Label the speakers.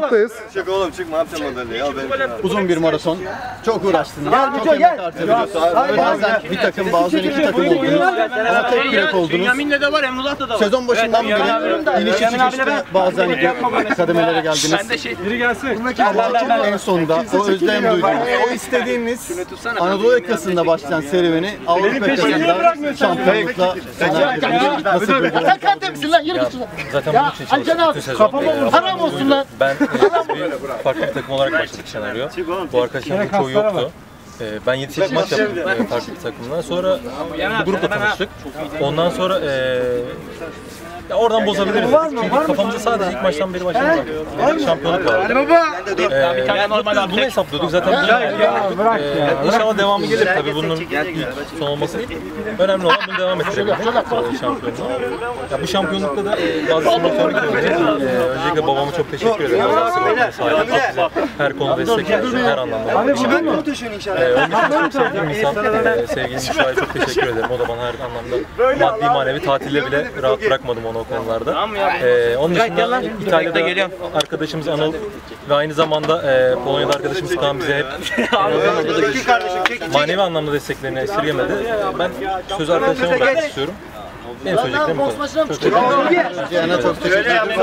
Speaker 1: Kayıttayız.
Speaker 2: Çık oğlum çık ne yapacaksın madalyayı al benim için.
Speaker 3: Uzun bir maraton. Çok uğraştınız.
Speaker 4: Gel
Speaker 3: emek
Speaker 4: gel.
Speaker 3: Bazen bir takım bazen iki takım oldunuz. Ama tek kürek oldunuz.
Speaker 5: Bünyamin'le de var Emrullah'ta da var.
Speaker 3: Sezon başından beri inişi çıkışta bazen kademelere geldiniz.
Speaker 5: Ben de şey
Speaker 3: Ama en sonunda o özlem duyduğunuz, o istediğiniz Anadolu yakasında başlayan serüveni Avrupa yakasında şampiyonlukla sona erdirmek nasıl bir?
Speaker 4: Sen kantemsin lan yürü git şuradan.
Speaker 6: Zaten
Speaker 4: Ya
Speaker 6: bunun için
Speaker 4: Aycan
Speaker 6: çalıştık
Speaker 4: abi
Speaker 6: bütün sezon.
Speaker 4: kafama
Speaker 6: Ee,
Speaker 4: vur. Haram olsun lan.
Speaker 6: Ben farklı bir takım olarak başladık senaryo. Bu arkadaşlarımın çoğu yoktu. Ee, Ben 7-8 maç yaptım e, farklı bir takımla. Sonra bir grupla tanıştık. Ondan sonra e, ya oradan bozabiliriz. Çünkü kafamızda sadece ilk maçtan beri başlamak. Şampiyonluk var. Ee, mutluyuz, bunu hesaplıyorduk zaten. Ee, inşallah devamı gelir tabii bunun ilk son olması değil. Önemli olan bunu devam ettirebilmek. e, Şampiyonluğa. Ya bu şampiyonlukta da e, bazı gördüm. Ee, öncelikle babama çok teşekkür ederim. Her konuda destekliyor, her anlamda. Ee, onun için çok sevdiğim insan, e, sevgili Müşah'a çok teşekkür ederim. O da bana her anlamda maddi manevi tatille bile rahat bırakmadım onu o konularda. Ee, onun dışında İtalya'da arkadaşımız Anıl ve aynı zamanda e, Polonya'da arkadaşımız Kaan bize hep manevi anlamda desteklerini esirgemedi. Ben sözü arkadaşlarıma bırakmak istiyorum. Benim söyleyeceklerim bu kadar.
Speaker 3: Çok teşekkür ederim.